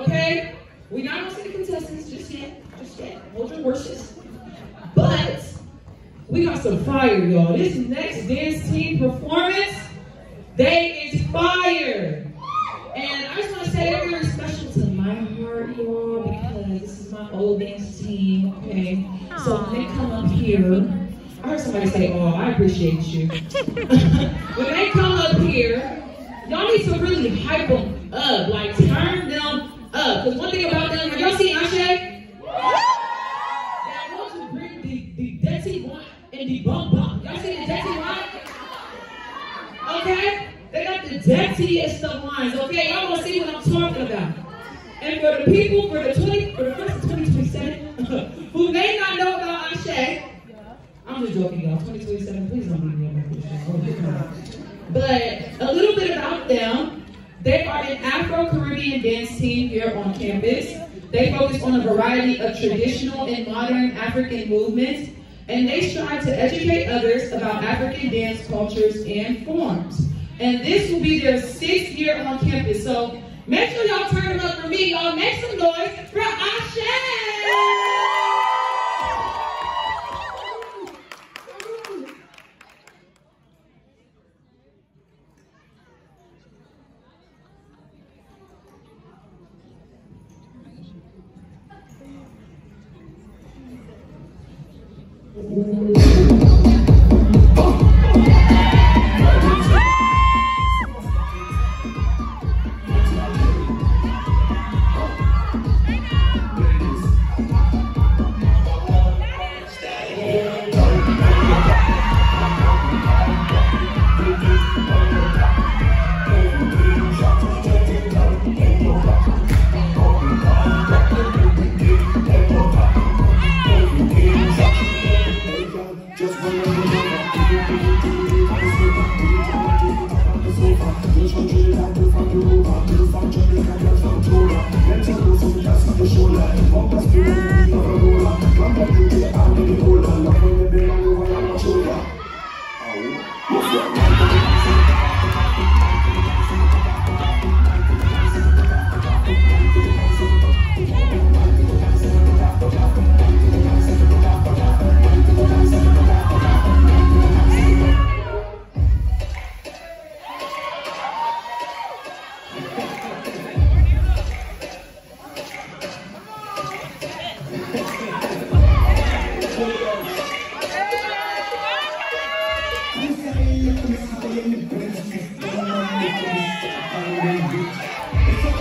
Okay? We're not gonna see the contestants just yet. Just yet. Hold your horses. But we got some fire, y'all. This next dance team performance, they is fire. And I just want to say they're very special to my heart, y'all, because this is my old dance team, okay? So when they come up here, I heard somebody say, oh, I appreciate you. when they come up here, y'all need to really hype them up, like turn them up. Because one thing about them, have y'all seen Asé? I want to bring the, the dirty one and the bum bum. Y'all see the dirty one? Okay? They got the dirtiest of lines, okay? Y'all wanna see what I'm talking about. And for the people, for the 20, for the first of 2027, who may not know about Asé, I'm just joking, y'all. 2027, please don't leave me. But a little bit about them. They are an Afro-Caribbean dance team here on campus. They focus on a variety of traditional and modern African movements, and they strive to educate others about African dance cultures and forms. And this will be their sixth year on campus. So make sure y'all turn them up for me. Y'all make some noise for Asé! Mm-hmm.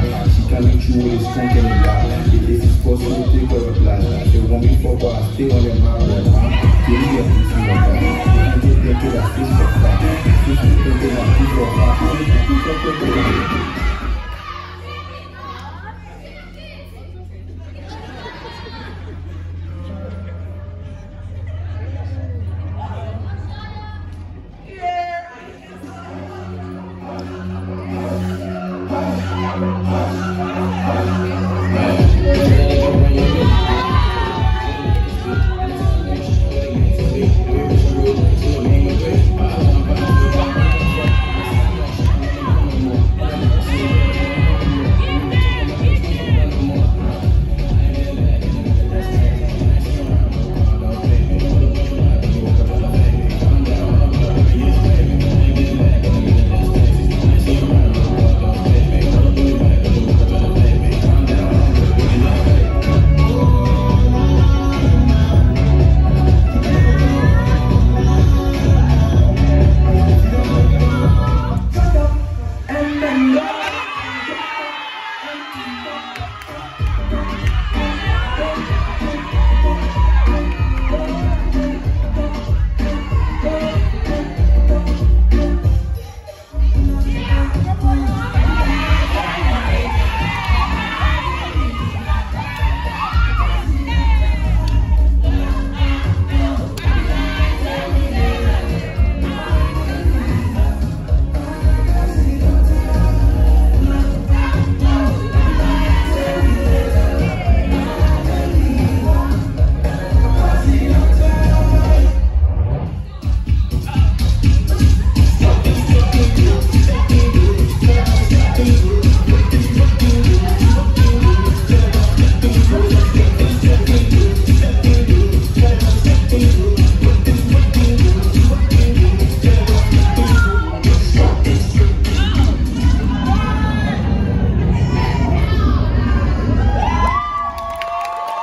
back. She coming through with a strong and loud. If this is possible, take her a glass. They want me for what I stay on the mountain. Give me a piece of my back. I just think that I feel so fat. This is thinking I feel so fat.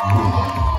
Thank.